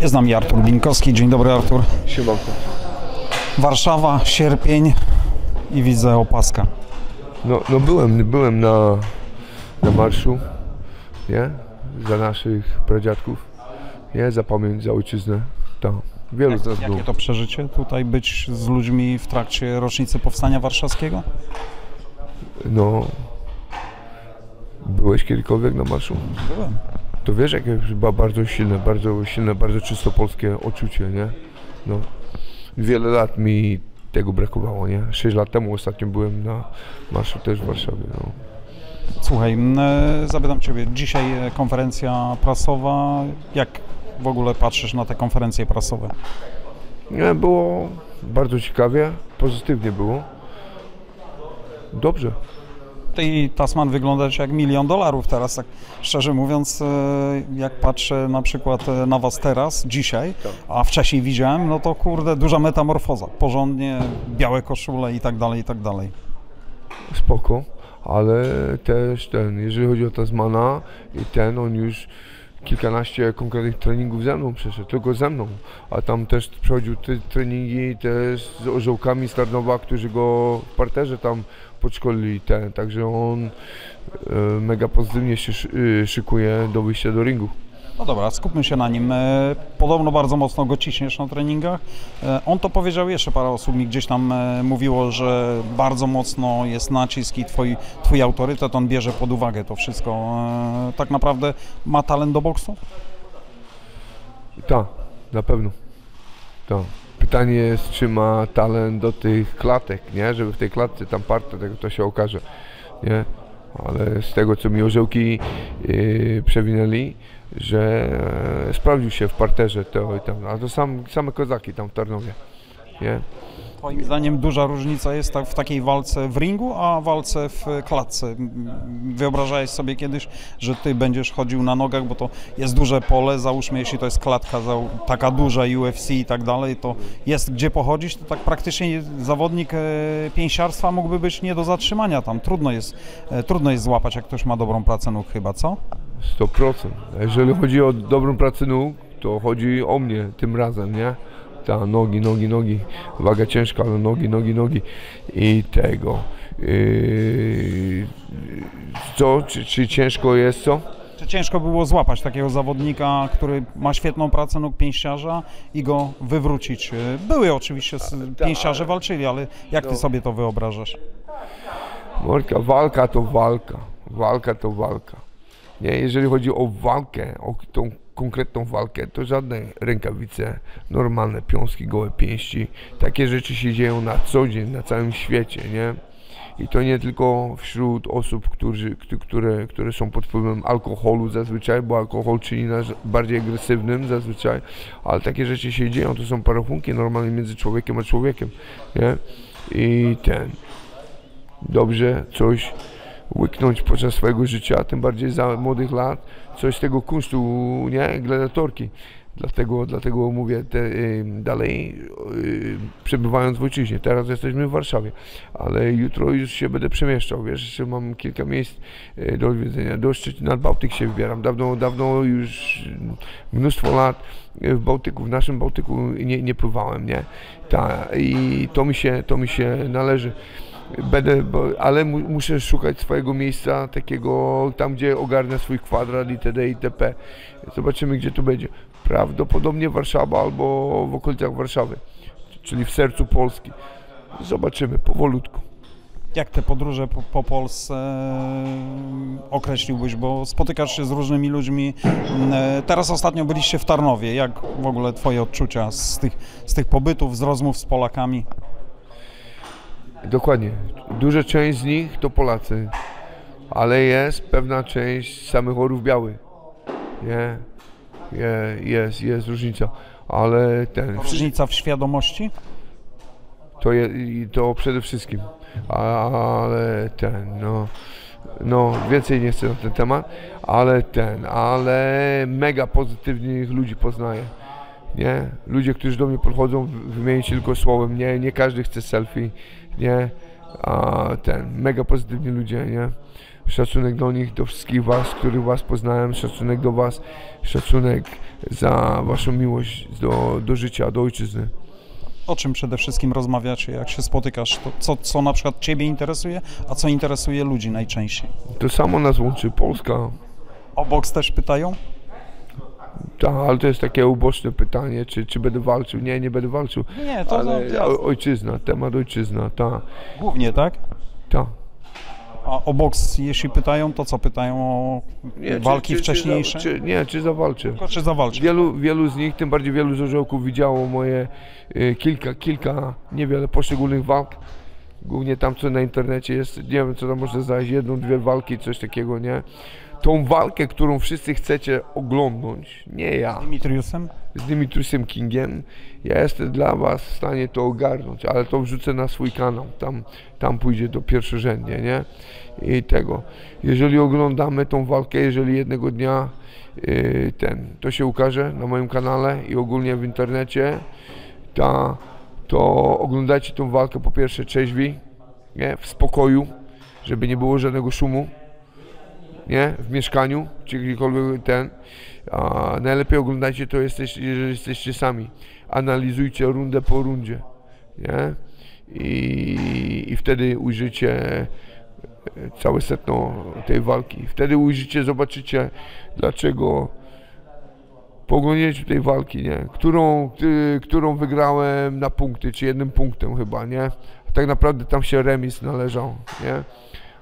Jest z nami Artur Binkowski. Dzień dobry Artur. Siemanko. Warszawa, sierpień i widzę opaska. No, no byłem, byłem na, na marszu, nie? Za naszych pradziadków, nie? Za pamięć, za ojczyznę. Tam. Wielu z nas było. Jakie to przeżycie tutaj być z ludźmi w trakcie rocznicy Powstania Warszawskiego? No. Byłeś kiedykolwiek na marszu? Byłem. To wiesz, jakie chyba bardzo silne, bardzo silne, bardzo czysto polskie odczucie, nie? No. Wiele lat mi tego brakowało, nie? Sześć lat temu ostatnio byłem na marszu też w Warszawie, no. Słuchaj, e, zapytam Ciebie, dzisiaj e, konferencja prasowa. Jak w ogóle patrzysz na te konferencje prasowe? Nie, było bardzo ciekawie, pozytywnie było. Dobrze. I Tasman wyglądasz jak milion dolarów teraz, tak szczerze mówiąc, e, jak patrzę na przykład e, na Was teraz, dzisiaj, a wcześniej widziałem, no to kurde, duża metamorfoza, porządnie, białe koszule i tak dalej, i tak dalej. Spoko, ale też ten, jeżeli chodzi o Tasmana i ten, on już kilkanaście konkretnych treningów ze mną przeszedł, tylko ze mną, a tam też przechodził te treningi też z orzełkami z Tarnowa, którzy go w parterze tam podszkolili ten, także on e, mega pozytywnie się y, szykuje do wyjścia do ringu. No dobra, skupmy się na nim. E, Podobno bardzo mocno go ciśniesz na treningach. E, On to powiedział, jeszcze parę osób mi gdzieś tam mówiło, że bardzo mocno jest nacisk i twój, twój autorytet, on bierze pod uwagę to wszystko. Tak naprawdę ma talent do boksu? Tak, na pewno. Tak. Pytanie jest, czy ma talent do tych klatek, nie? Żeby w tej klatce tam partę, tego to się okaże, nie? Ale z tego, co mi orzełki yy, przewinęli, że e, sprawdził się w parterze to i tam, a to sam, same kozaki tam w Tarnowie, nie? Twoim zdaniem duża różnica jest w takiej walce w ringu, a walce w klatce. Wyobrażałeś sobie kiedyś, że ty będziesz chodził na nogach, bo to jest duże pole, załóżmy, jeśli to jest klatka taka duża UFC i tak dalej, to jest gdzie pochodzić, to tak praktycznie zawodnik e, pięściarstwa mógłby być nie do zatrzymania tam. Trudno jest, e, trudno jest złapać, jak ktoś ma dobrą pracę nóg chyba, co? 100%. A jeżeli chodzi o dobrą pracę nóg, to chodzi o mnie tym razem, nie? Ta, nogi, nogi, nogi. Waga ciężka, ale nogi, nogi, nogi. I tego. Yy, co? Czy, czy ciężko jest co? Czy ciężko było złapać takiego zawodnika, który ma świetną pracę nóg pięściarza i go wywrócić? Były oczywiście s- pięściarze walczyli, ale jak ty No. sobie to wyobrażasz? Morka, walka to walka. Walka to walka. Nie, jeżeli chodzi o walkę, o tą konkretną walkę, to żadne rękawice, normalne piąski, gołe pięści. Takie rzeczy się dzieją na co dzień, na całym świecie, nie? I to nie tylko wśród osób, którzy, któ- które, które są pod wpływem alkoholu zazwyczaj, bo alkohol czyni nas bardziej agresywnym zazwyczaj, ale takie rzeczy się dzieją, to są parachunki normalnie między człowiekiem a człowiekiem, nie? I ten, dobrze coś łyknąć podczas swojego życia, tym bardziej za młodych lat, coś z tego kunsztu, nie, gladiatorki. Dlatego, dlatego mówię te, y, dalej, y, przebywając w ojczyźnie. Teraz jesteśmy w Warszawie, ale jutro już się będę przemieszczał, wiesz, jeszcze mam kilka miejsc y, do odwiedzenia. Do Szczecin, nad Bałtyk się wybieram. Dawno, dawno już mnóstwo lat w Bałtyku, w naszym Bałtyku nie, nie pływałem, nie? Ta, I to mi się, to mi się należy. Będę, bo, ale mu, muszę szukać swojego miejsca takiego, tam gdzie ogarnę swój kwadrat itd. itp. Zobaczymy gdzie to będzie. Prawdopodobnie Warszawa albo w okolicach Warszawy, czyli w sercu Polski. Zobaczymy powolutku. Jak te podróże po, po Polsce e, określiłbyś, bo spotykasz się z różnymi ludźmi. E, Teraz ostatnio byliście w Tarnowie. Jak w ogóle twoje odczucia z tych, z tych pobytów, z rozmów z Polakami? Dokładnie. Duża część z nich to Polacy, ale jest pewna część samych orów białych. Nie? Je, jest, jest różnica, ale ten. Różnica w świadomości? To, je, to przede wszystkim. Ale ten, no, no, więcej nie chcę na ten temat, ale ten, ale mega pozytywnych ludzi poznaję. Nie? Ludzie, którzy do mnie podchodzą, wymienić tylko słowem, nie, nie każdy chce selfie, nie, a ten, mega pozytywni ludzie, nie. Szacunek do nich, do wszystkich Was, których Was poznałem, szacunek do Was, szacunek za Waszą miłość do, do życia, do ojczyzny. O czym przede wszystkim rozmawiacie, jak się spotykasz? To co, co na przykład Ciebie interesuje, a co interesuje ludzi najczęściej? To samo nas łączy Polska. O boks też pytają? Tak, ale to jest takie uboczne pytanie, czy, czy będę walczył. Nie, nie będę walczył. Nie, to Ale no, ojczyzna, temat ojczyzna, ta, głównie, tak? ta. A o boks, jeśli pytają, to co pytają o Nie, walki czy, czy, wcześniejsze? Czy, za, nie, czy zawalczę. Tylko czy? Wielu, wielu z nich, tym bardziej wielu z orzełków widziało moje y, kilka, kilka, niewiele poszczególnych walk. Głównie tam, co na internecie jest, nie wiem, co tam można znaleźć, jedną, dwie walki, coś takiego, nie? Tą walkę, którą wszyscy chcecie oglądnąć, nie ja, Dimitriusem? z Dimitrusem Kingiem, ja jestem dla Was w stanie to ogarnąć, ale to wrzucę na swój kanał, tam, tam pójdzie to pierwszorzędnie, nie? I tego. Jeżeli oglądamy tą walkę, jeżeli jednego dnia yy, ten, to się ukaże na moim kanale i ogólnie w internecie, ta, to oglądajcie tą walkę po pierwsze trzeźwi, nie? W spokoju, żeby nie było żadnego szumu, nie? W mieszkaniu, czy gdziekolwiek ten. A najlepiej oglądajcie to, jesteście, jeżeli jesteście sami. Analizujcie rundę po rundzie, nie? I, i wtedy ujrzycie e, całe setno tej walki. Wtedy ujrzycie, zobaczycie, dlaczego po tej walki, nie? Którą, którą wygrałem na punkty, czy jednym punktem chyba, nie? Tak naprawdę tam się remis należał, nie?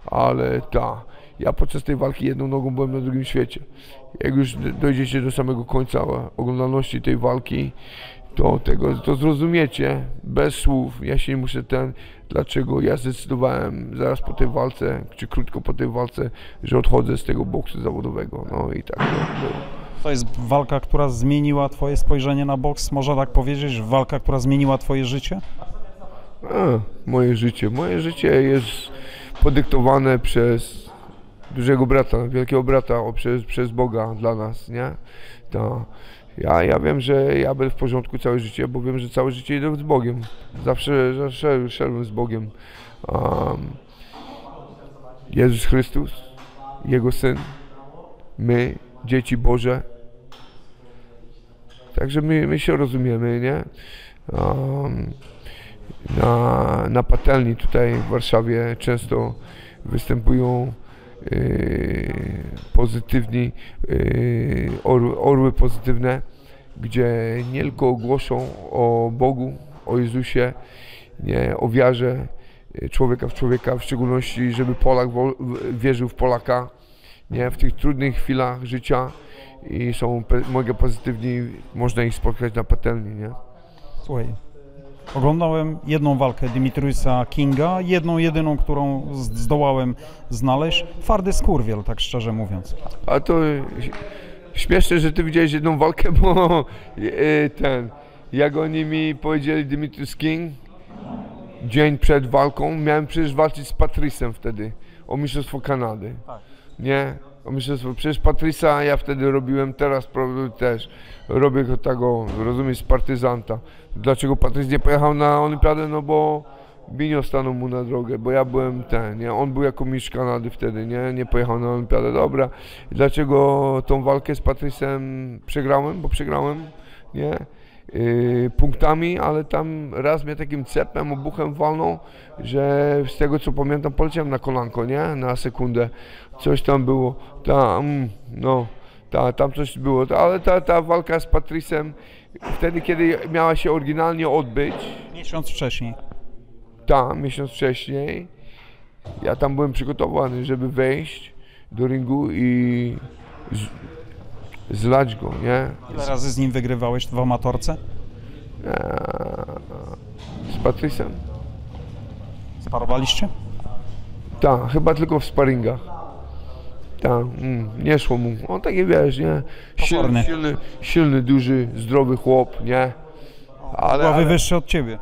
Ale ta, ja podczas tej walki jedną nogą byłem na drugim świecie. Jak już dojdziecie do samego końca oglądalności tej walki, to tego, to zrozumiecie bez słów. Ja się nie muszę ten, dlaczego ja zdecydowałem zaraz po tej walce, czy krótko po tej walce, że odchodzę z tego boksu zawodowego. No i tak to było. To jest walka, która zmieniła Twoje spojrzenie na boks, można tak powiedzieć? Walka, która zmieniła Twoje życie? A, moje życie. Moje życie jest podyktowane przez dużego brata, wielkiego brata, o, przez, przez Boga dla nas, nie? To ja, ja wiem, że ja będę w porządku całe życie, bo wiem, że całe życie idę z Bogiem. Zawsze, zawsze szedłem z Bogiem. Um, Jezus Chrystus, Jego Syn, my, dzieci Boże. Także my, my się rozumiemy, nie? Um, na, na patelni tutaj w Warszawie często występują pozytywni, yy, orły, orły pozytywne, gdzie nie tylko głoszą o Bogu, o Jezusie, nie, o wiarze yy, człowieka w człowieka, w szczególności, żeby Polak wierzył w Polaka, nie, w tych trudnych chwilach życia i są mega pozytywni, można ich spotkać na patelni, nie? Słuchaj, oglądałem jedną walkę Dimitriusa Kinga, jedną jedyną, którą zdołałem znaleźć. Twardy skurwiel, tak szczerze mówiąc. A to śmieszne, że ty widziałeś jedną walkę, bo e, ten, jak oni mi powiedzieli Dimitrius King, dzień przed walką, miałem przecież walczyć z Patricem wtedy, o Mistrzostwo Kanady. Tak. Nie? O Mistrzostwo, przecież Patrisa ja wtedy robiłem, teraz też robię go tego, rozumiesz, partyzanta. Dlaczego Patrys nie pojechał na Olimpiadę? No bo Binio stanął mu na drogę, bo ja byłem ten, nie? On był jako mistrz Kanady wtedy, nie? Nie pojechał na Olimpiadę, dobra. Dlaczego tą walkę z Patrysem przegrałem? Bo przegrałem, nie? Yy, punktami, ale tam raz mnie takim cepem, obuchem walnął, że z tego co pamiętam poleciałem na kolanko, nie? Na sekundę. Coś tam było. Ta, mm, no, ta, tam coś było. Ale ta, ta walka z Patrysem, wtedy kiedy miała się oryginalnie odbyć, Miesiąc wcześniej. tam, miesiąc wcześniej, ja tam byłem przygotowany, żeby wejść do ringu i z, zlać go, nie? Ile razy z nim wygrywałeś w amatorce? Z Patrysem. Sparowaliście? Tak, chyba tylko w sparingach. Tak, mm, nie szło mu. On taki wiesz, nie? Silny, silny, silny, duży, zdrowy chłop, nie? Ale, Głowy wyższy od ciebie.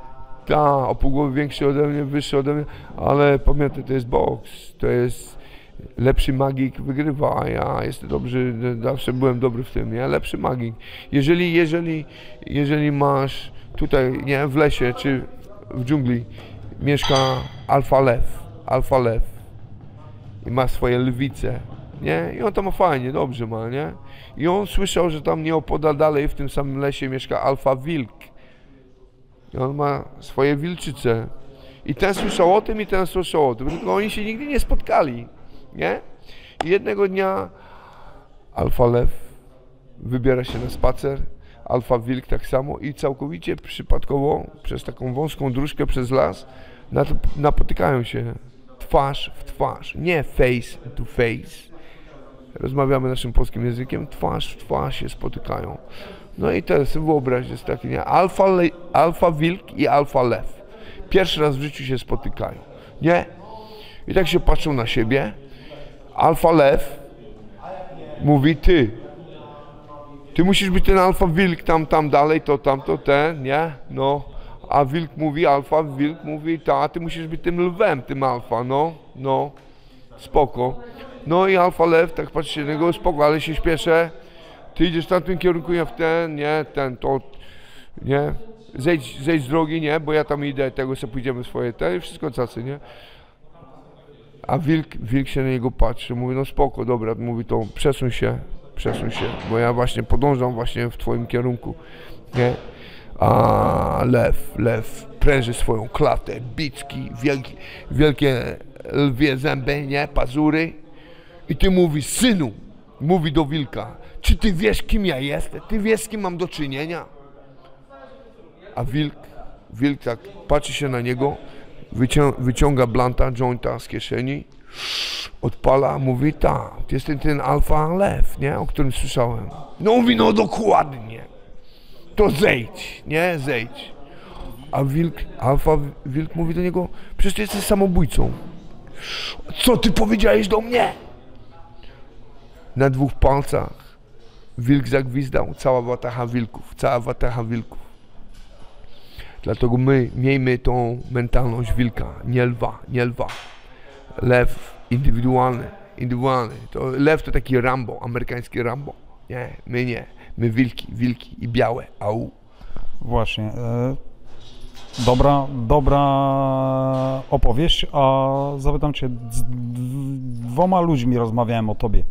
tak, o pół głowy większy ode mnie, wyższy ode mnie, ale pamiętaj, to jest boks, to jest lepszy magik wygrywa, a ja jestem dobry, zawsze byłem dobry w tym, nie? Lepszy magik. Jeżeli, jeżeli, jeżeli masz tutaj, nie, w lesie czy w dżungli mieszka alfa lew, alfa lew i ma swoje lwice, nie? I on tam ma fajnie, dobrze ma, nie? I on słyszał, że tam nieopodal dalej w tym samym lesie mieszka alfa wilk. I on ma swoje wilczyce. I ten słyszał o tym, i ten słyszał o tym, tylko oni się nigdy nie spotkali, nie? I jednego dnia alfa lew wybiera się na spacer, alfa wilk tak samo i całkowicie przypadkowo przez taką wąską dróżkę przez las napotykają się twarz w twarz, nie face to face. Rozmawiamy naszym polskim językiem, twarz w twarz się spotykają. No i teraz sobie wyobraź, jest taki, nie? Alfa, le- alfa wilk i alfa lew. Pierwszy raz w życiu się spotykają, nie? I tak się patrzą na siebie. Alfa lew mówi ty, ty musisz być ten alfa wilk tam, tam dalej, to tamto, ten, nie? No. A wilk mówi, alfa wilk mówi, ta, ty musisz być tym lwem, tym alfa, no, no. Spoko. No i alfa lew, tak patrzy się na niego, spoko, ale się śpieszę. Ty idziesz w tamtym kierunku, ja w ten, nie, ten, to, nie. Zejdź, zejdź z drogi, nie, bo ja tam idę, tego sobie pójdziemy swoje, te, wszystko cacy, nie. A wilk, wilk się na niego patrzy, mówi, no spoko, dobra, mówi to, przesuń się, przesuń się, bo ja właśnie podążam właśnie w twoim kierunku, nie? A lew, lew pręży swoją klatę, bicki, wielkie, wielkie lwie zęby, nie, pazury i ty mówisz, synu, mówi do wilka, czy ty wiesz, kim ja jestem? Ty wiesz, z kim mam do czynienia? A wilk, wilk tak patrzy się na niego, wycią, wyciąga blanta, jointa z kieszeni, odpala, mówi, tak, ty jesteś ten alfa lew, nie, o którym słyszałem. No mówi, no dokładnie, to zejdź, nie, zejdź. A wilk, alfa wilk mówi do niego, przecież ty jesteś samobójcą. Co ty powiedziałeś do mnie? Na dwóch palcach wilk zagwizdał, cała watacha wilków, cała watacha wilków. Dlatego my miejmy tą mentalność wilka, nie lwa, nie lwa. Lew indywidualny, indywidualny. To lew to taki Rambo, amerykański Rambo. Nie, my nie. My wilki, wilki i białe, au. Właśnie. E, dobra, dobra opowieść, a zapytam Cię, z dwoma ludźmi rozmawiałem o Tobie.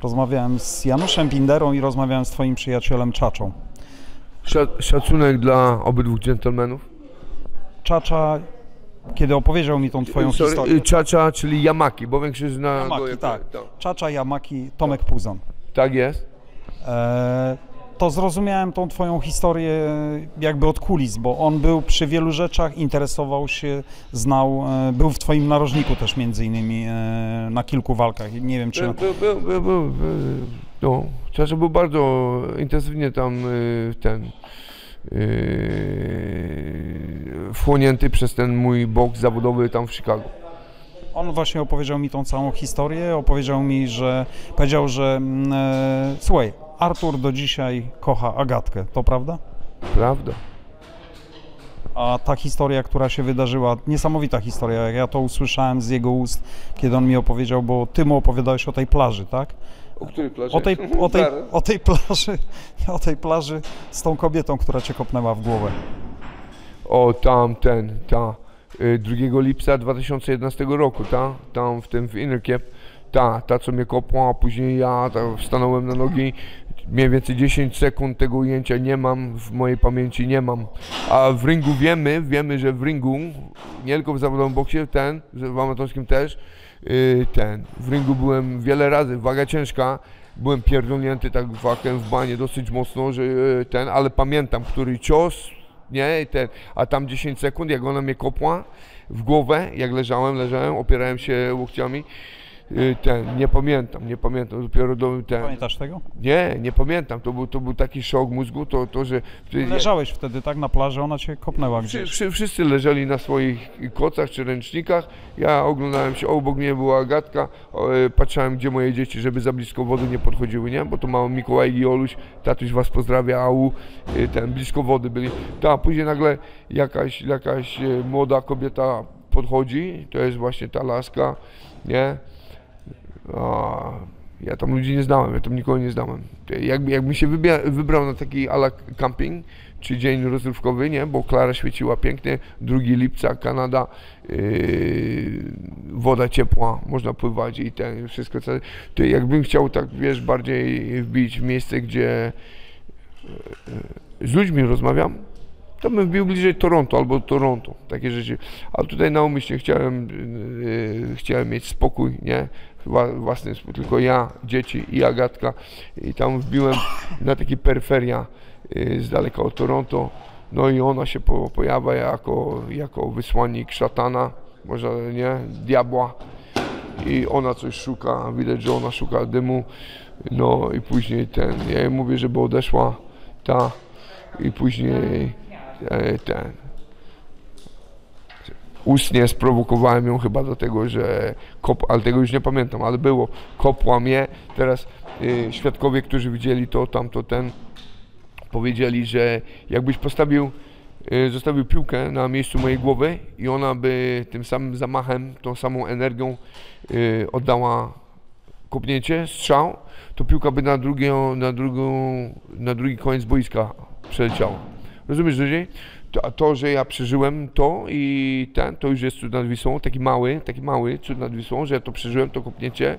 Rozmawiałem z Januszem Pinderą i rozmawiałem z Twoim przyjacielem Czaczą. Sza- Szacunek dla obydwu dżentelmenów. Czacza, kiedy opowiedział mi tą Twoją Sorry, historię. y, Czacza, czyli Yamaki, bo większość zna go Yamaki, jako- tak. to- Czacza, Yamaki, Tomek Puzan. Tak jest. E, to zrozumiałem tą twoją historię jakby od kulis, bo on był przy wielu rzeczach, interesował się, znał, e, był w twoim narożniku też między innymi e, na kilku walkach. Nie wiem czy... Był, był, był, był, był, no, Czacza był bardzo intensywnie tam y, ten y, wchłonięty przez ten mój boks zawodowy tam w Chicago. On właśnie opowiedział mi tą całą historię, opowiedział mi, że powiedział, że mm, e, słuchaj, Artur do dzisiaj kocha Agatkę, to prawda? Prawda. A ta historia, która się wydarzyła, niesamowita historia, jak ja to usłyszałem z jego ust, kiedy on mi opowiedział, bo ty mu opowiadałeś o tej plaży, tak? O której plaży? O tej, o, tej, o tej plaży, o tej plaży z tą kobietą, która cię kopnęła w głowę. O, tam ten, ta, y, 2 lipca 2011 roku, ta, tam w tym, w Inner Cap, ta, ta co mnie kopła, a później ja ta, stanąłem na nogi, mniej więcej 10 sekund tego ujęcia nie mam, w mojej pamięci nie mam, a w ringu wiemy, wiemy, że w ringu, nie tylko w zawodowym boksie, ten, w amatorskim też, y, ten, w ringu byłem wiele razy, waga ciężka, byłem pierdolnięty tak wakiem w banie dosyć mocno, że y, ten, ale pamiętam, który cios, nie, ten, a tam 10 sekund, jak ona mnie kopła w głowę, jak leżałem, leżałem, opierałem się łokciami, ten, nie pamiętam, nie pamiętam, dopiero do, ten, Pamiętasz tego? nie, nie pamiętam, to był, to był taki szok mózgu, to, to że... Leżałeś wtedy tak na plaży, ona cię kopnęła gdzieś. wszy, wszyscy leżeli na swoich kocach czy ręcznikach. Ja oglądałem się, obok mnie była Agatka, e, patrzałem gdzie moje dzieci, żeby za blisko wody nie podchodziły, nie? Bo to mało Mikołaj i Oluś, tatuś was pozdrawia, a u e, ten blisko wody byli. Ta, później nagle jakaś, jakaś e, młoda kobieta podchodzi, to jest właśnie ta laska, nie? Ja tam ludzi nie znałem, ja tam nikogo nie znałem. Jakby, jakbym się wybrał na taki ala camping, czy dzień rozrywkowy, nie, bo Klara świeciła pięknie, 2 lipca, Kanada, yy, woda ciepła, można pływać i ten, wszystko, co, to jakbym chciał tak, wiesz, bardziej wbić w miejsce, gdzie yy, z ludźmi rozmawiam, to bym wbił bliżej Toronto albo Toronto, takie rzeczy. A tutaj na umyśle chciałem, yy, chciałem mieć spokój, nie? Wła- Własny spokój, tylko ja, dzieci i Agatka. I tam wbiłem na takie peryferia yy, z daleka od Toronto. No i ona się po, pojawia jako, jako wysłannik szatana, może nie, diabła. I ona coś szuka, widać, że ona szuka dymu. No i później ten, ja jej mówię, żeby odeszła ta i później ten. Ustnie sprowokowałem ją chyba do tego, że kop, ale tego już nie pamiętam, ale było, kopła mnie. Teraz y, świadkowie, którzy widzieli to, tamto, ten, powiedzieli, że jakbyś postawił, y, zostawił piłkę na miejscu mojej głowy i ona by tym samym zamachem, tą samą energią y, oddała kopnięcie, strzał, to piłka by na, drugią, na, drugą, na drugi koniec boiska przeleciała. Rozumiesz, Żydziej? To, to, że ja przeżyłem to i ten, to już jest cud nad Wisłą, taki mały, taki mały cud nad Wisłą, że ja to przeżyłem, to kopnięcie.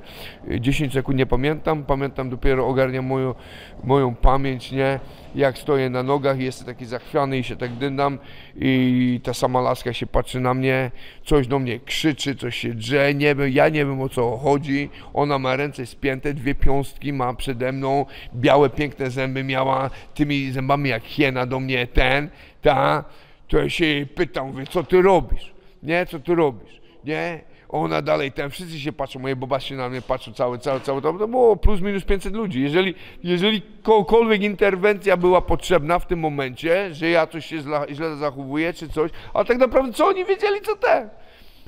Y, 10 sekund nie pamiętam, pamiętam dopiero ogarniam moją, moją pamięć, nie? Jak stoję na nogach jestem taki zachwiany i się tak dynam i ta sama laska się patrzy na mnie, coś do mnie krzyczy, coś się drze, nie wiem, ja nie wiem o co chodzi. Ona ma ręce spięte, dwie piąstki ma przede mną, białe, piękne zęby miała, tymi zębami jak hiena do mnie ten, ta, to ja się jej pytam, mówię, co ty robisz? Nie, co ty robisz? Nie? Ona dalej, ten, wszyscy się patrzą, moje bobasy na mnie patrzą, całe, całe, całe, to, było plus minus 500 ludzi. Jeżeli, jeżeli kogokolwiek interwencja była potrzebna w tym momencie, że ja coś się źle zachowuję, czy coś, a tak naprawdę co oni wiedzieli, co ten?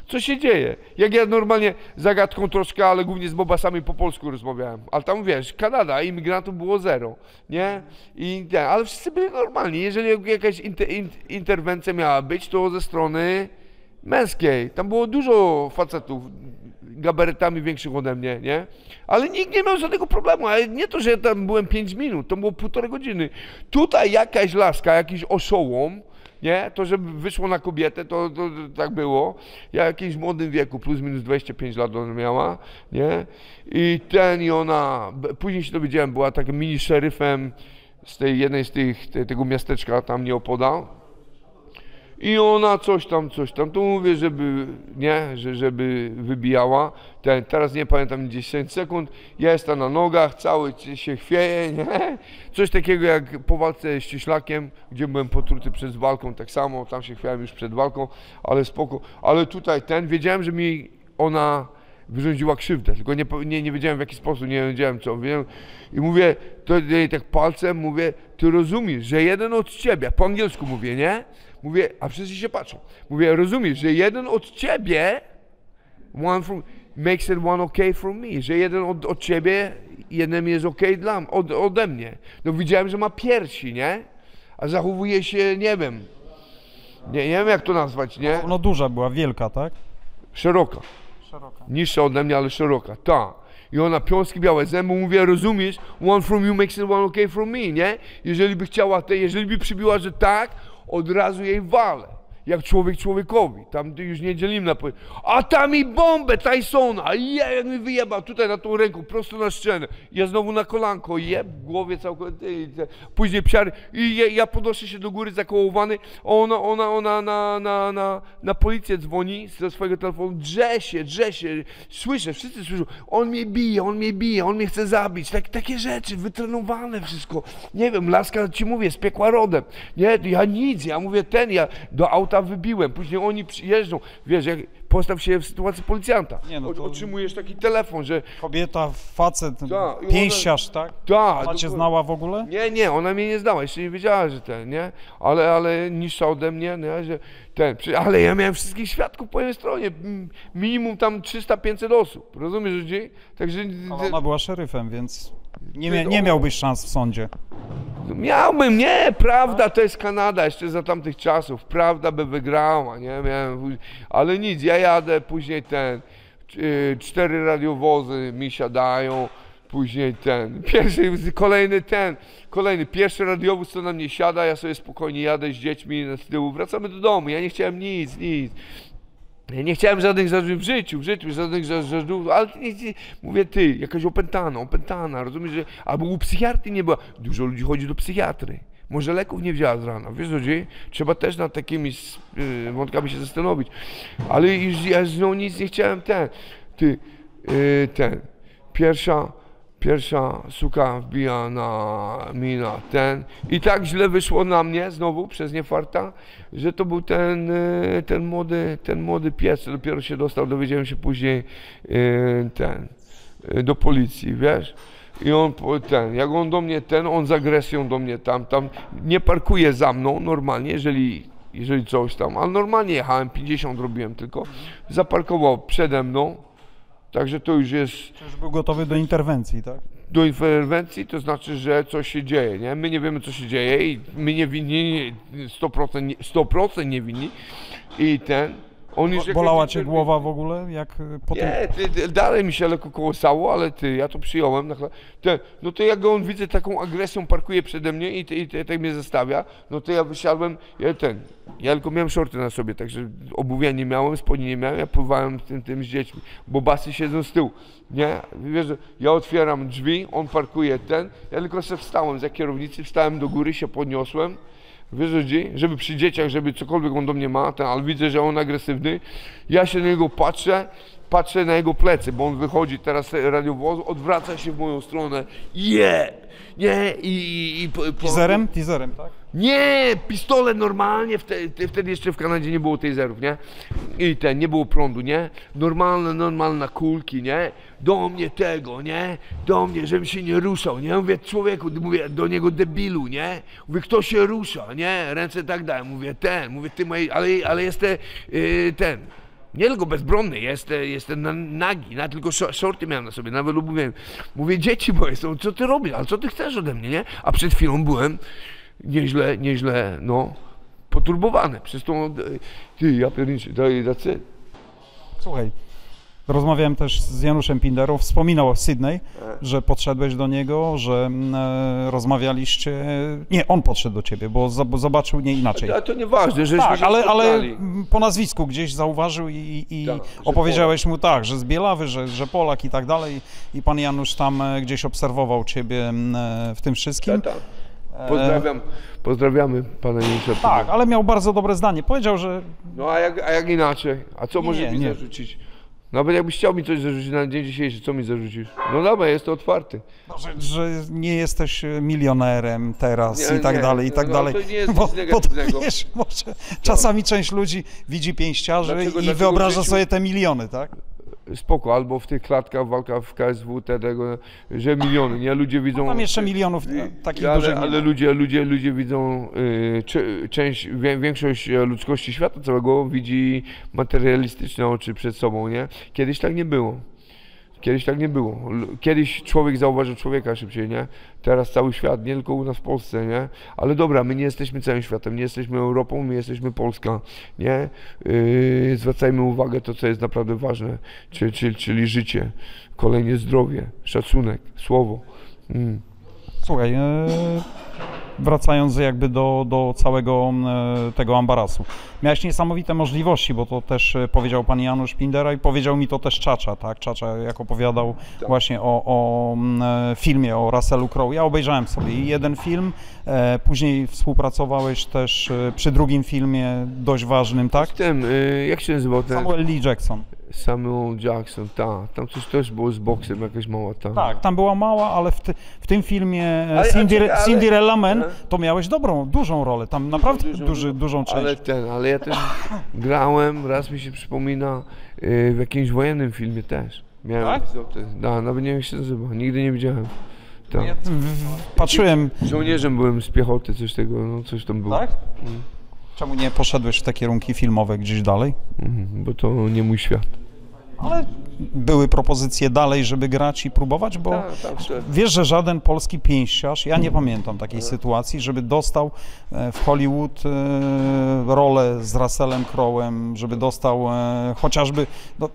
Co się dzieje? Jak ja normalnie zagadką troszkę, ale głównie z bobasami po polsku rozmawiałem. Ale tam wiesz, Kanada, imigrantów było zero, nie? I, ale wszyscy byli normalni. Jeżeli jakaś inter, in, interwencja miała być, to ze strony męskiej. Tam było dużo facetów gabarytami większych ode mnie, nie? Ale nikt nie miał żadnego problemu, ale nie to, że ja tam byłem 5 minut, to było półtorej godziny. Tutaj jakaś laska, jakiś oszołom, nie? To, żeby wyszło na kobietę, to, to, to tak było. Ja w jakimś młodym wieku, plus minus 25 lat ona miała, nie? I ten i ona, później się dowiedziałem, była takim mini szeryfem z tej jednej z tych, te, tego miasteczka tam nieopodal. I ona coś tam, coś tam, to mówię, żeby, nie, że, żeby wybijała. Ten, teraz nie pamiętam, 10 sekund, ja jestem na nogach, cały się chwieje, nie? Coś takiego jak po walce z Cieślakiem, gdzie byłem potruty przed walką, tak samo, tam się chwiałem już przed walką, ale spoko. Ale tutaj ten, wiedziałem, że mi ona wyrządziła krzywdę, tylko nie, nie, nie wiedziałem w jaki sposób, nie wiedziałem co. Wiem. I mówię, to tak palcem, mówię, ty rozumiesz, że jeden od ciebie, po angielsku mówię, nie? Mówię, a wszyscy się patrzą. Mówię, rozumiesz, że jeden od ciebie, one from, makes it one okay from me, że jeden od, od ciebie, jeden jest okay dla od, ode mnie. No widziałem, że ma piersi, nie? A zachowuje się, nie wiem, nie, nie wiem jak to nazwać, nie? No duża była, wielka, tak? Szeroka. Szeroka. Niższa ode mnie, ale szeroka. Ta. I ona piąski białe zęby, mówię, rozumiesz? One from you makes it one okay from me, nie? Jeżeli by chciała, te, jeżeli by przybiła, że tak, od razu jej walę. Jak człowiek człowiekowi. Tam już nie dzielimy na... A tam i bombę Tysona! Je, jak mi wyjebał tutaj na tą ręką, prosto na szczenę. Ja znowu na kolanko, jeb głowie całkowicie. Później psiary. I ja, ja podnoszę się do góry zakołowany, ona, ona, ona na, na, na, na policję dzwoni ze swojego telefonu, drze się, drze się. Słyszę, wszyscy słyszą, on mnie bije, on mnie bije, on mnie chce zabić. Tak, takie rzeczy, wytrenowane wszystko. Nie wiem, laska ci mówię, z piekła rodem. Nie, ja nic, ja mówię ten, ja do auta wybiłem, później oni przyjeżdżą. Wiesz, jak postaw się w sytuacji policjanta. Nie, no to- Otrzymujesz taki telefon, że Kobieta, facet, ona- pięściarz, tak? tak. Ona cię znała w ogóle? Nie, nie, ona mnie nie znała, jeszcze nie wiedziała, że ten, nie? Ale, ale niższa ode mnie, nie? Że ten, ale ja miałem wszystkich świadków po jednej stronie, minimum tam 300-500 osób, rozumiesz ludzi? Także Ale ona była szeryfem, więc nie, nie miałbyś szans w sądzie. miałbym, nie, prawda to jest Kanada, jeszcze za tamtych czasów, prawda by wygrała, nie? Miałem, ale nic, ja jadę, później ten, y, cztery radiowozy mi siadają, Później ten, pierwszy, kolejny ten, kolejny, pierwszy radiowóz co na mnie siada, ja sobie spokojnie jadę z dziećmi z tyłu, wracamy do domu, ja nie chciałem nic, nic. Nie chciałem żadnych zarzutów w życiu, w życiu, żadnych za- zarzutów, ale nie, nie, mówię ty, jakaś opętana, opętana, rozumiesz, że, albo u psychiatry nie była, dużo ludzi chodzi do psychiatry. Może leków nie wzięła z rana, wiesz co chodzi? Trzeba też nad takimi s- y, wątkami się zastanowić. Ale już ja z nią nic nie chciałem, ten, ty, y, ten, pierwsza, pierwsza suka wbija na mi na ten. I tak źle wyszło na mnie znowu przez niefarta, że to był ten, y, ten młody, ten młody pies, dopiero się dostał, dowiedziałem się później y, ten, y, do policji, wiesz? I on ten, jak on do mnie ten, on z agresją do mnie tam, tam nie parkuje za mną normalnie, jeżeli, jeżeli coś tam, ale normalnie jechałem, 50 robiłem tylko, zaparkował przede mną, także to już jest Już był gotowy do interwencji, tak? do interwencji, to znaczy, że coś się dzieje, nie? My nie wiemy, co się dzieje i my nie winni, 100%, nie- 100% nie winni i ten, on już... Bolała cię głowa w ogóle, jak y, po tym... Nie, ty, ty, dalej mi się lekko kołysało, ale ty, ja to przyjąłem. na no to jak on widzę taką agresją parkuje przede mnie i, i tak mnie zostawia, no to ja wysiadłem, ja ten, ja tylko miałem shorty na sobie, także obuwia nie miałem, spodni nie miałem, ja pływałem tym, tym z dziećmi, bo basy siedzą z tyłu, nie? Wiesz, ja otwieram drzwi, on parkuje ten, ja tylko sobie wstałem za kierownicy, wstałem do góry, się podniosłem, Wiesz, chodzi? żeby przy dzieciach, żeby cokolwiek on do mnie ma, ten, ale widzę, że on agresywny. Ja się na niego patrzę, patrzę na jego plecy, bo on wychodzi teraz z radiowozu, odwraca się w moją stronę. Je! Nie! I, i, i po, po, Teaserem? Teaserem, tak? nie, pistolet normalnie, wtedy, wtedy jeszcze w Kanadzie nie było taserów, nie? I ten, nie było prądu, nie? Normalne, normalne kulki, nie? Do mnie tego, nie? Do mnie, żebym się nie ruszał, nie? Mówię, człowieku, mówię do niego debilu, nie? Mówię, kto się rusza, nie? Ręce tak dają, mówię, ten, mówię, ty mojej, ale, ale jestem yy, ten, nie tylko bezbronny, jestem, jestem na, nagi, na tylko shorty miałem na sobie, nawet lubiłem. Mówię, dzieci moje są, co ty robisz, ale co ty chcesz ode mnie, nie? A przed chwilą byłem nieźle, nieźle, no, poturbowany przez tą, ty, ja pierniczę, daj, dacy. Słuchaj, rozmawiałem też z Januszem Pinderą, wspominał o Sydney, E. że podszedłeś do niego, że mm, e, rozmawialiście... Nie, on podszedł do ciebie, bo zob- zobaczył nie inaczej. A to nieważne, że Tak, ale, ale po nazwisku gdzieś zauważył i, i Tak, opowiedziałeś mu tak, że z Bielawy, że, że Polak i tak dalej i pan Janusz tam e, gdzieś obserwował ciebie m, e, w tym wszystkim. Tak, tak. Pozdrawiam, pozdrawiamy pana Janusza. Tak, ale miał bardzo dobre zdanie. Powiedział, że No a jak, a jak inaczej? A co może mi zarzucić? Nawet jakbyś chciał mi coś zarzucić na dzień dzisiejszy, co mi zarzucisz? No dobra, jest to otwarty. No, że, że nie jesteś e, milionerem teraz Nie, i tak nie, dalej, i tak no, dalej. to nie jest nic bo, bo to, negatywnego. wiesz, może czasami część ludzi widzi pięściarzy Dlaczego- i dlaczego wyobraża życiu- sobie te miliony, tak? Spoko, albo w tych klatkach, walkach w KSW, te, tego, że miliony, nie? Ludzie widzą... Tam jeszcze milionów e, takich ale, dużych nie ale ludzie, ludzie, ludzie widzą, y, część, większość ludzkości świata całego widzi materialistyczne oczy przed sobą, nie? Kiedyś tak nie było. Kiedyś tak nie było. Kiedyś człowiek zauważył człowieka szybciej, nie? Teraz cały świat, nie tylko u nas w Polsce, nie? Ale dobra, my nie jesteśmy całym światem, nie jesteśmy Europą, my jesteśmy Polska, nie? Yy, zwracajmy uwagę to, co jest naprawdę ważne, czyli, czyli, czyli życie, kolejnie zdrowie, szacunek, słowo. Mm. Słuchaj, e, wracając jakby do, do całego e, tego ambarasu. Miałeś niesamowite możliwości, bo to też e, powiedział pan Janusz Pindera i powiedział mi to też Czacza, tak? Czacza jak opowiadał Tak. właśnie o, o mm, e, filmie o Russellu Crowe. Ja obejrzałem sobie jeden film, później współpracowałeś też przy drugim filmie dość ważnym, tak? Z tym, jak się nazywał ten? Samuel Lee Jackson. Samuel Jackson, tak. Tam coś też było z boksem, jakaś mała tam. Tak, tam była mała, ale w, ty, w tym filmie e, Ale- Cindy, ale- Cinderella Man to miałeś dobrą, dużą rolę, tam naprawdę Dużą- duży, dużą część. Ale ten, ale ja też grałem, raz mi się przypomina, y, w jakimś wojennym filmie też. Miałem Tak? epizody. Da, nawet nie wiem jak się nazywa, nigdy nie widziałem. Tak. Ja w- w- patrzyłem, Żołnierzem byłem z piechoty, coś tego, no coś tam było. tak? Czemu nie poszedłeś w te kierunki filmowe gdzieś dalej? Mhm, bo to nie mój świat. Ale były propozycje dalej, żeby grać i próbować, bo Tak, tak, tak. wiesz, że żaden polski pięściarz, ja nie pamiętam takiej sytuacji, żeby dostał e, w Hollywood e, rolę z Russellem Crowe'em, żeby dostał e, chociażby, no,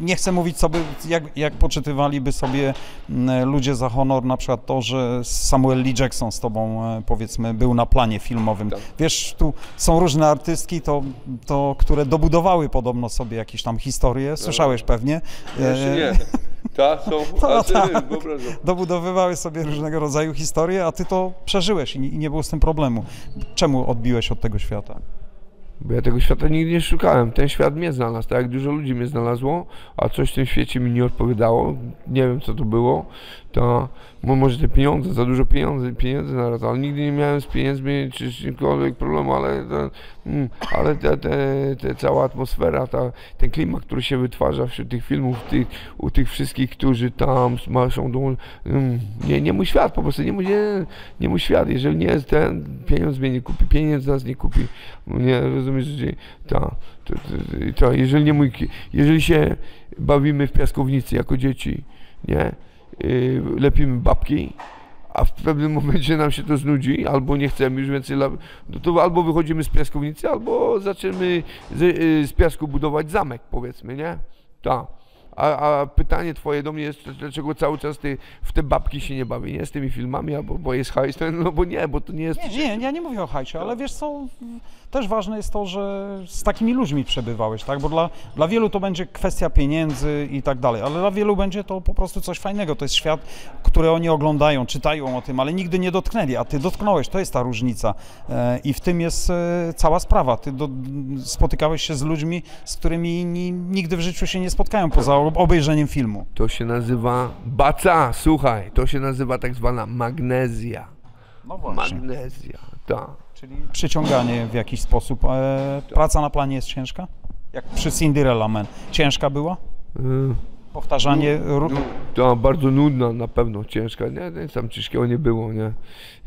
nie chcę mówić sobie, jak, jak poczytywaliby sobie m, ludzie za honor na przykład to, że Samuel Lee Jackson z tobą powiedzmy był na planie filmowym. Tak. Wiesz, tu są różne artystki, to, to, które dobudowały podobno sobie jakieś tam historie, słyszałeś pewnie. Jeszcze E, nie. Ta są, No a tak. dobudowywały sobie różnego rodzaju historie, a ty to przeżyłeś i nie, i nie było z tym problemu. Czemu odbiłeś od tego świata? Bo ja tego świata nigdy nie szukałem. Ten świat mnie znalazł, tak jak dużo ludzi mnie znalazło, a coś w tym świecie mi nie odpowiadało. Nie wiem co to było. To mo- może te pieniądze, za dużo pieniędzy, pieniędzy naraz, ale nigdy nie miałem z pieniędzmi czy czymkolwiek problemu, ale, to, mm, ale te, te, te cała atmosfera, ta, ten klimat, który się wytwarza wśród tych filmów, tych, u tych wszystkich, którzy tam maszą, do, mm, nie, nie mój świat, po prostu nie mój, nie, nie mój świat. Jeżeli nie jest ten, pieniądz mnie nie kupi, pieniądz nas nie kupi. Nie rozumiesz, że ta, to, to, to, jeżeli nie mój, jeżeli się bawimy w piaskownicy jako dzieci, nie, lepimy babki, a w pewnym momencie nam się to znudzi, albo nie chcemy już więcej, no to albo wychodzimy z piaskownicy, albo zaczniemy z, yy, z piasku budować zamek, powiedzmy, nie? Tak. A, a pytanie twoje do mnie jest, dlaczego cały czas ty w te babki się nie bawi, nie? Z tymi filmami, albo bo jest hajs, no bo nie, bo to nie jest... Nie, nie, ja nie mówię o hajcie, ale wiesz co, też ważne jest to, że z takimi ludźmi przebywałeś, tak? Bo dla, dla wielu to będzie kwestia pieniędzy i tak dalej, ale dla wielu będzie to po prostu coś fajnego. To jest świat, który oni oglądają, czytają o tym, ale nigdy nie dotknęli, a ty dotknąłeś, to jest ta różnica. E, I w tym jest e, cała sprawa. Ty do, spotykałeś się z ludźmi, z którymi ni, nigdy w życiu się nie spotkają poza obejrzeniem filmu. To się nazywa baca, słuchaj, to się nazywa tak zwana magnezja. No Magnezja, tak. Czyli przyciąganie w jakiś sposób. E, praca na planie jest ciężka? Jak przy Cinderella Man. Ciężka była? Y, Powtarzanie. No, to bardzo nudna na pewno, ciężka, nie, nie tam ciężkiego nie było, nie,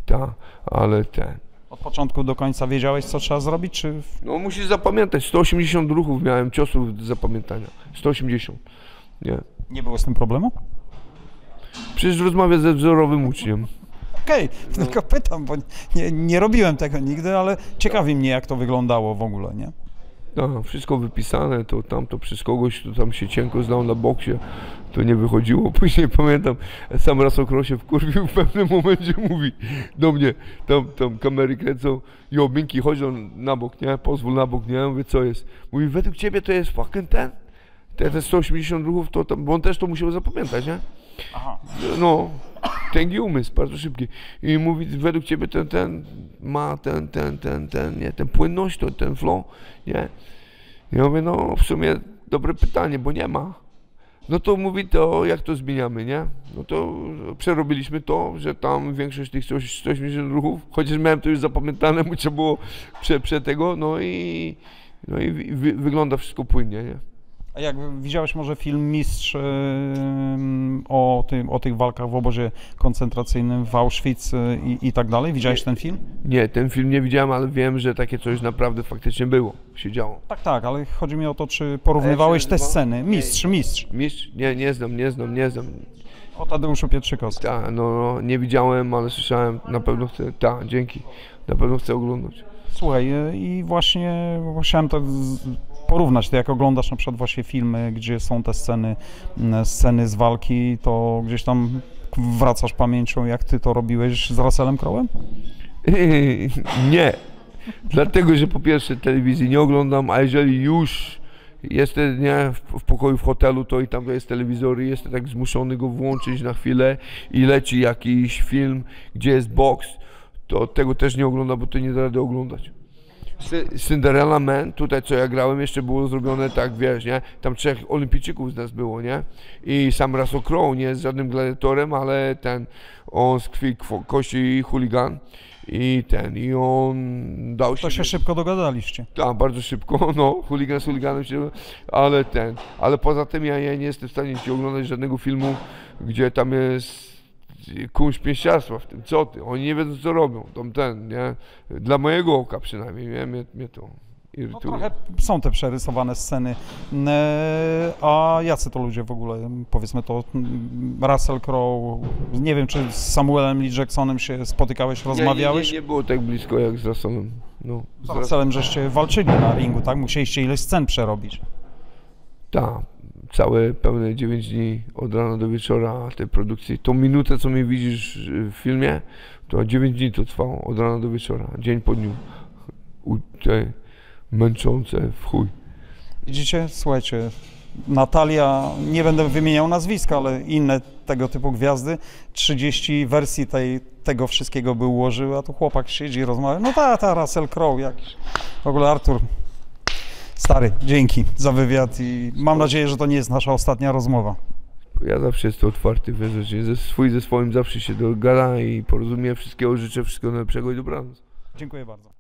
ta, ale ten. Od początku do końca wiedziałeś, co trzeba zrobić, czy No musisz zapamiętać, 180 ruchów miałem ciosów do zapamiętania, 180, nie. nie było z tym problemu? Przecież rozmawiam ze wzorowym uczniem. Okej, tylko pytam, bo nie, nie robiłem tego nigdy, ale ciekawi mnie, jak to wyglądało w ogóle, nie? No, wszystko wypisane, to tam to przez kogoś, kto tam się cienko znał na boksie, to nie wychodziło. Później pamiętam, sam raz okrosie wkurwił w pewnym momencie, mówi do mnie, tam, tam kamery kręcą, jo, Minki, chodź na bok, nie, pozwól na bok, nie, mówię, co jest? Mówi, według ciebie to jest fucking ten? Te, te 180 ruchów, to bo on też to musiał zapamiętać, nie? Aha. no, tęgi umysł, bardzo szybki. I mówi, według ciebie ten, ten ma ten, ten, ten, ten, nie, ten płynność, to, ten flow, nie? Ja mówię, no w sumie dobre pytanie, bo nie ma. No to mówi, to jak to zmieniamy, nie? No to przerobiliśmy to, że tam większość tych 180 ruchów, chociaż miałem to już zapamiętane, bo trzeba było prze, prze tego, no i, no i wy, wygląda wszystko płynnie, nie? A jak widziałeś może film Mistrz em, o, tym, o tych walkach w obozie koncentracyjnym w Auschwitz y, i, i tak dalej? Widziałeś ten film? Nie, ten film nie widziałem, ale wiem, że takie coś naprawdę faktycznie było, się działo. Tak, tak, ale chodzi mi o to, czy porównywałeś te sceny. Mistrz, mistrz. Mistrz? Nie, nie znam, nie znam, nie znam. O Tadeuszu Pietrzykowskim. Ta, no, no, nie widziałem, ale słyszałem, na pewno chcę, tak, dzięki, na pewno chcę oglądać. Słuchaj, y, i właśnie chciałem z- porównać, to jak oglądasz na przykład właśnie filmy, gdzie są te sceny, m, sceny z walki, to gdzieś tam wracasz pamięcią, jak ty to robiłeś z Russellem Crowe'em? nie, dlatego, że po pierwsze telewizji nie oglądam, a jeżeli już jestem nie, w, w pokoju w hotelu, to i tam jest telewizor i jestem tak zmuszony go włączyć na chwilę i leci jakiś film, gdzie jest boks, to tego też nie oglądam, bo to nie da rady oglądać. Cinderella Man, tutaj co ja grałem, jeszcze było zrobione tak, wiesz, nie? Tam trzech olimpijczyków z nas było, nie? I sam Russell Crowe nie jest żadnym gladiatorem, ale ten, on z krwi kości chuligan i ten, i on dał To się szybko dogadaliście. tak, bardzo szybko, no, chuligan z chuliganem się, ale ten, ale poza tym ja, ja nie jestem w stanie ci oglądać żadnego filmu, gdzie tam jest kunsz pięściarstwa w tym, co ty, oni nie wiedzą co robią, tam ten, nie, dla mojego oka przynajmniej, nie, mnie, mnie to No, irytuje. trochę są te przerysowane sceny, a jacy to ludzie w ogóle, powiedzmy to, Russell Crowe, nie wiem czy z Samuelem Lee Jacksonem się spotykałeś, rozmawiałeś? Nie, nie, nie było tak blisko jak z Russellem. No, Z Russellem żeście walczyli na ringu, tak? Musieliście ileś scen przerobić. Tak, całe pełne 9 dni od rana do wieczora tej produkcji. Tą minutę, co mnie widzisz w filmie, to 9 dni to trwało od rana do wieczora, dzień po dniu. U, te męczące w chuj. Widzicie? Słuchajcie, Natalia, nie będę wymieniał nazwiska, ale inne tego typu gwiazdy, 30 wersji tej, tego wszystkiego by ułożyły, a tu chłopak siedzi rozmawia. No ta, ta, Russell Crowe jakiś. W ogóle Artur, stary, dzięki za wywiad i mam nadzieję, że to nie jest nasza ostatnia rozmowa. Ja zawsze jestem otwarty, wiesz, że ze swój ze swoim zawsze się dogada i porozumie wszystkiego, życzę wszystkiego najlepszego i dobranoc. Dziękuję bardzo.